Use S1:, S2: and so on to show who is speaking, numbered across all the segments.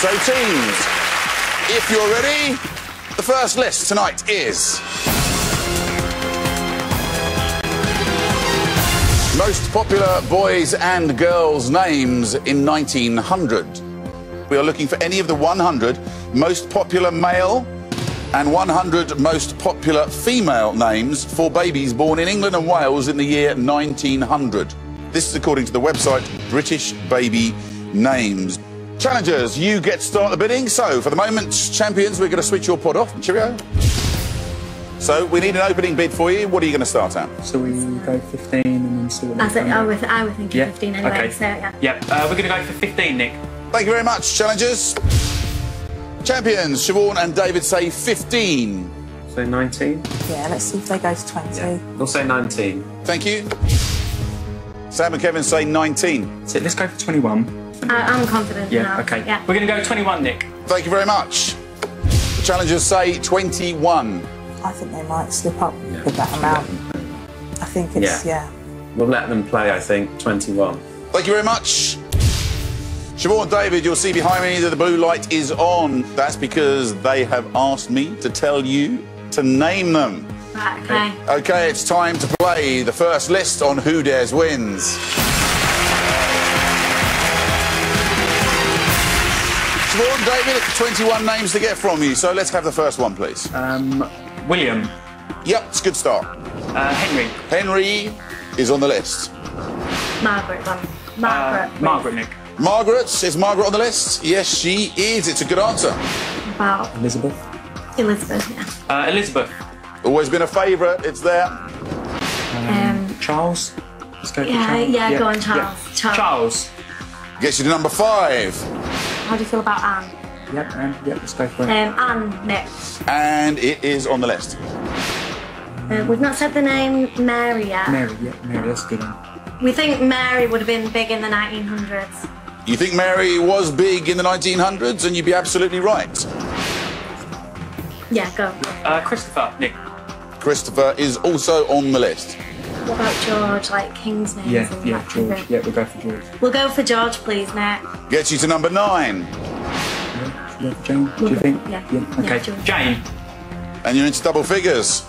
S1: So, teams, if you're ready, the first list tonight is. Most popular boys and girls' names in 1900. We are looking for any of the 100 most popular male and 100 most popular female names for babies born in England and Wales in the year 1900. This is according to the website British Baby Names. Challengers, you get to start the bidding. So, for the moment, champions, we're going to switch your pod off. Cheerio. So, we need an opening bid for you. What are you going to start at?
S2: So we go 15 and then see what
S3: I, think, I, was, I was thinking
S2: Yeah,
S3: 15 anyway,
S2: okay.
S3: so yeah.
S2: Yep, uh, we're going to go for 15, Nick.
S1: Thank you very much, challengers. Champions, Siobhan and David say 15.
S4: So 19?
S5: Yeah, let's see if they go to 20. Yeah.
S4: We'll say 19.
S1: Thank you. Sam and Kevin say 19.
S2: So let's go for 21.
S3: I, I'm confident
S2: Yeah,
S3: now.
S2: okay.
S3: Yeah.
S2: We're going to go 21, Nick.
S1: Thank you very much. The challengers say 21.
S5: I think they might slip up with that amount. I think it's,
S4: Yeah.
S5: yeah.
S4: We'll let them play, I think, 21.
S1: Thank you very much. Siobhan and David, you'll see behind me that the blue light is on. That's because they have asked me to tell you to name them.
S3: Right, okay.
S1: Okay, it's time to play the first list on Who Dares Wins. Siobhan, David, 21 names to get from you, so let's have the first one, please.
S2: Um, William.
S1: Yep, it's a good start.
S2: Uh, Henry.
S1: Henry is on the list.
S3: Margaret, one.
S2: Uh,
S3: Margaret. please.
S2: Margaret, Nick.
S1: Margaret, is Margaret on the list? Yes, she is. It's a good answer.
S3: About
S2: Elizabeth.
S3: Elizabeth, yeah.
S2: Uh, Elizabeth.
S1: Always been a favourite, it's there.
S3: Um,
S2: Charles. Let's go
S3: yeah,
S2: Charles.
S3: yeah, go on, Charles. Charles.
S2: Charles.
S1: Gets you to number five.
S3: How do you feel about Anne?
S2: Yep, Anne. yep, let's go for it.
S3: Um, Anne, next.
S1: And it is on the list.
S3: Uh, we've not said the name Mary yet.
S2: Mary, yeah, Mary, that's a good one.
S3: We think Mary would have been big in the 1900s.
S1: You think Mary was big in the 1900s, and you'd be absolutely right.
S3: Yeah, go.
S2: Uh, Christopher, Nick.
S1: Christopher is also on the list.
S3: What about George, like King's names?
S2: Yeah, yeah,
S3: that kind of
S2: George.
S3: thing?
S2: Yeah, we'll go for George.
S3: We'll go for George, please, Nick.
S1: Gets you to number nine.
S2: Yeah, should we go for Jane? Do you think?
S3: Yeah.
S2: Okay.
S3: Yeah, George.
S2: Jane.
S1: And you're into double figures.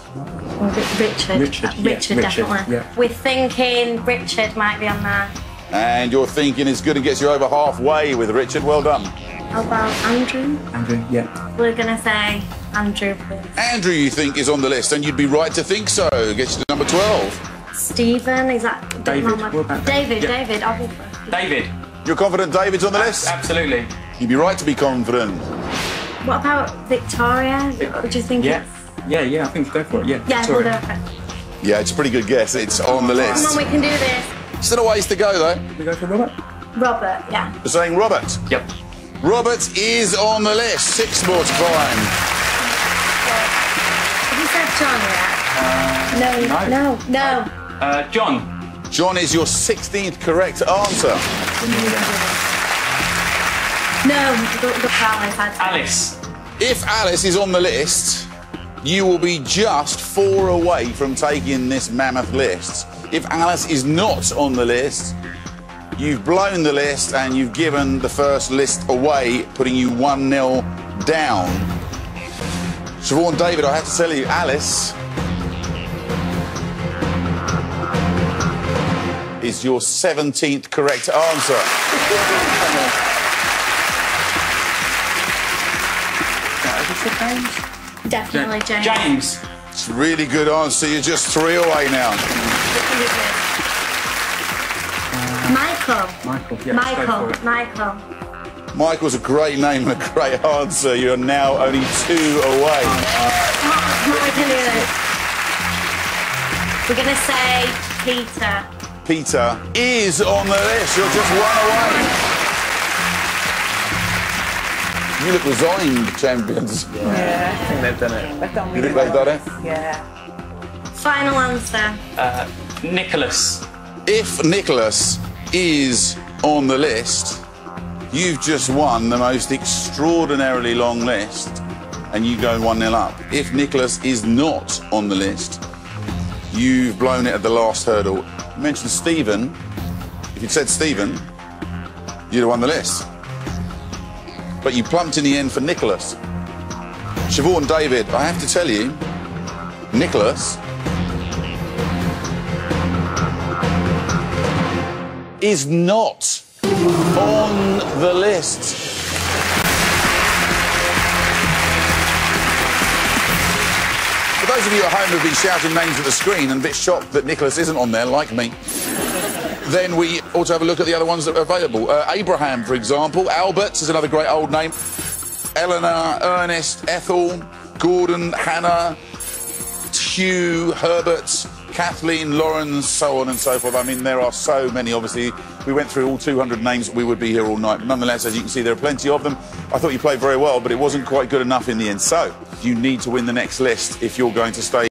S3: Or Richard.
S2: Richard,
S3: Uh,
S2: yeah,
S3: Richard,
S2: Richard,
S3: definitely.
S2: yeah.
S3: We're thinking Richard might be on there.
S1: And your thinking is good and gets you over halfway with Richard. Well done.
S3: How about Andrew?
S2: Andrew, yeah.
S3: We're gonna say Andrew, please.
S1: Andrew, you think, is on the list, and you'd be right to think so. Gets you to number 12.
S3: Stephen, is that
S2: David,
S3: Mama-
S2: what about
S3: David?
S2: David?
S3: David, obviously.
S2: David.
S1: You're confident David's on the list?
S2: Absolutely.
S1: You'd be right to be confident.
S3: What about Victoria? Would you think
S2: Yeah.
S3: it's...
S2: Yeah, yeah, I think we'll go for it. Yeah.
S3: Yeah, we'll
S2: Victoria.
S3: go for it.
S1: Yeah, it's a pretty good guess. It's on the list.
S3: Come
S1: list.
S3: on, we can do this.
S1: Still a ways to go, though.
S2: We go for Robert?
S3: Robert, yeah.
S1: You're saying Robert.
S2: Yep.
S1: Robert is on the list. Six more to climb.
S3: Have you said John yet? no,
S2: no.
S3: no, no.
S2: Uh, John.
S1: John is your 16th correct answer.
S3: No, go, go Alice. I'd say.
S2: Alice.
S1: If Alice is on the list, you will be just four away from taking this mammoth list. If Alice is not on the list, you've blown the list and you've given the first list away, putting you 1 0 down. Siobhan David, I have to tell you, Alice is your 17th correct answer.
S3: Definitely James.
S2: James.
S1: It's a really good answer. You're just three away now.
S3: Michael.
S2: Michael. Yeah,
S3: Michael. Michael.
S1: Michael's a great name and a great answer. You're now only two away.
S3: Come on, we can do this. We're gonna say Peter.
S1: Peter is on the list. You're just one away. You look resigned, champions.
S5: Yeah.
S4: I think they've done it.
S5: They've done
S1: You think they've done it?
S5: Yeah.
S3: Final answer.
S2: Uh, Nicholas.
S1: If Nicholas is on the list, you've just won the most extraordinarily long list and you go 1 0 up. If Nicholas is not on the list, you've blown it at the last hurdle. You mentioned Stephen. If you'd said Stephen, you'd have won the list. but you plumped in the end for Nicholas. Siobhan David, I have to tell you, Nicholas is not on the list. For those of you at home who've been shouting names at the screen and a bit shocked that Nicholas isn't on there, like me, then we ought to have a look at the other ones that are available. Uh, Abraham, for example. Albert is another great old name. Eleanor, Ernest, Ethel, Gordon, Hannah, Hugh, Herbert, Kathleen, Lauren, so on and so forth. I mean, there are so many, obviously. We went through all 200 names, we would be here all night. Nonetheless, as you can see, there are plenty of them. I thought you played very well, but it wasn't quite good enough in the end. So, you need to win the next list if you're going to stay.